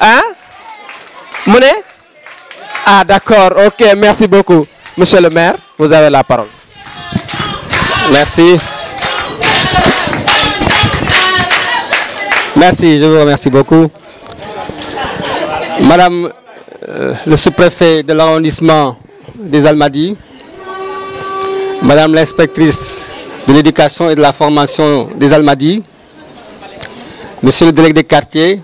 ah? Ah d'accord ok merci beaucoup. Monsieur le maire vous avez la parole. Merci. Merci, je vous remercie beaucoup. Madame euh, le sous-préfet de l'arrondissement des Almadies, Madame l'inspectrice de l'éducation et de la formation des Almadies, Monsieur le délégué des quartiers,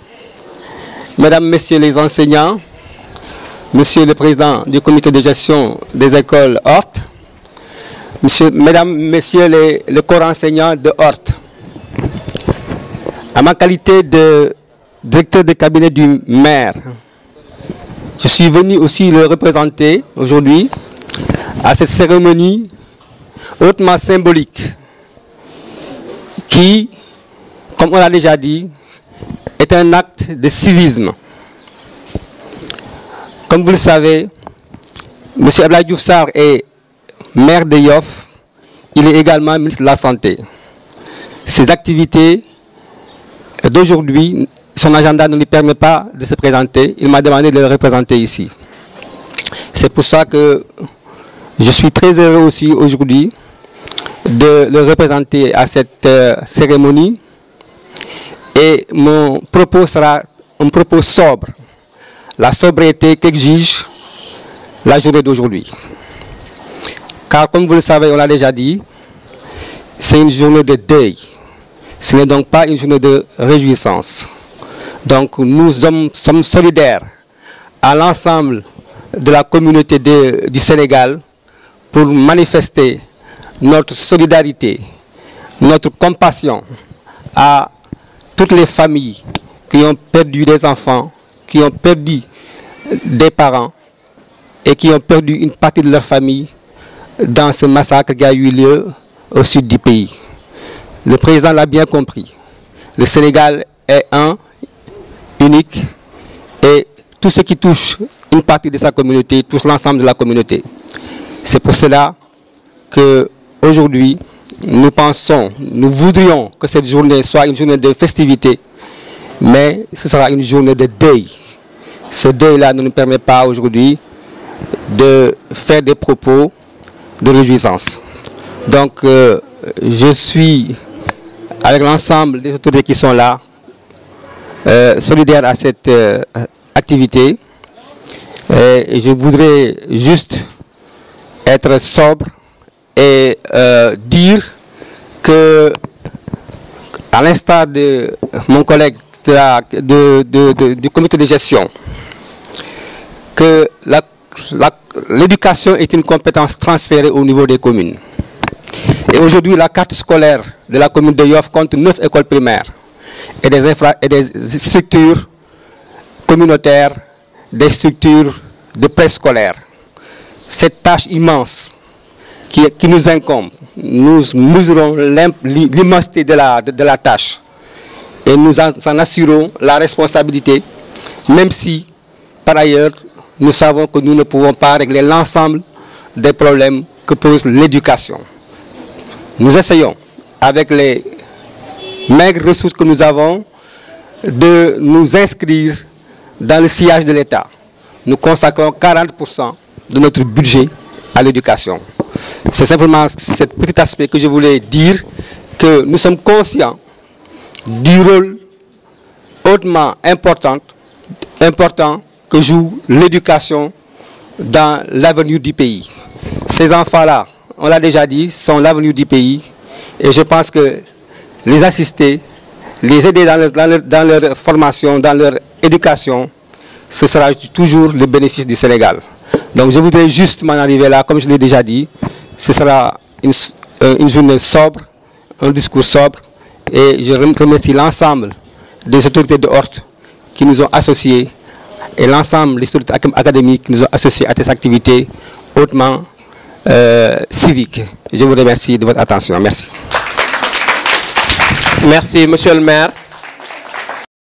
Mesdames, Messieurs les enseignants, Monsieur le président du comité de gestion des écoles Hortes, Monsieur, Mesdames, Messieurs les, le corps enseignant de Hortes, à ma qualité de directeur de cabinet du maire, je suis venu aussi le représenter aujourd'hui à cette cérémonie hautement symbolique qui, comme on l'a déjà dit, est un acte de civisme. Comme vous le savez, M. Abdoulaye Diouf est maire de Yoff, il est également ministre de la Santé. Ses activités d'aujourd'hui, son agenda ne lui permet pas de se présenter. Il m'a demandé de le représenter ici. C'est pour ça que je suis très heureux aussi aujourd'hui de le représenter à cette euh, cérémonie. Et mon propos sera un propos sobre. La sobriété qu'exige la journée d'aujourd'hui. Car comme vous le savez, on l'a déjà dit, c'est une journée de deuil. Ce n'est donc pas une journée de réjouissance. Donc nous sommes, solidaires à l'ensemble de la communauté du Sénégal pour manifester notre solidarité, notre compassion à toutes les familles qui ont perdu des enfants, qui ont perdu des parents et qui ont perdu une partie de leur famille dans ce massacre qui a eu lieu au sud du pays. Le président l'a bien compris. Le Sénégal est un, unique, et tout ce qui touche une partie de sa communauté touche l'ensemble de la communauté. C'est pour cela que aujourd'hui, nous pensons, nous voudrions que cette journée soit une journée de festivité, mais ce sera une journée de deuil. Ce deuil-là ne nous permet pas aujourd'hui de faire des propos de réjouissance. Donc, euh, je suis, avec l'ensemble des autorités qui sont là, euh, solidaire à cette euh, activité. Et je voudrais juste être sobre et euh, dire que, à l'instar de mon collègue de du comité de gestion, que l'éducation est une compétence transférée au niveau des communes. Et aujourd'hui, la carte scolaire de la commune de Yoff compte 9 écoles primaires et des, infra- et des structures communautaires, des structures de préscolaire. Cette tâche immense qui, nous incombe, nous mesurons l'im- l'immensité de la, de, de la tâche et nous en, en assurons la responsabilité, même si, par ailleurs, nous savons que nous ne pouvons pas régler l'ensemble des problèmes que pose l'éducation. Nous essayons, avec les maigres ressources que nous avons, de nous inscrire dans le sillage de l'État. Nous consacrons 40% de notre budget à l'éducation. C'est simplement cet petit aspect que je voulais dire, que nous sommes conscients du rôle hautement important, que joue l'éducation dans l'avenir du pays. Ces enfants-là, on l'a déjà dit, sont l'avenir du pays et je pense que les assister, les aider dans leur, dans leur- dans leur formation, dans leur éducation, ce sera toujours le bénéfice du Sénégal. Donc je voudrais juste m'en arriver là, comme je l'ai déjà dit, ce sera une, euh, une journée sobre, un discours sobre, et je rem- remercie l'ensemble des autorités de Horte qui nous ont associés et l'ensemble des autorités acad- académiques qui nous ont associés à ces activités hautement euh, civiques. Je vous remercie de votre attention. Merci. merci monsieur le maire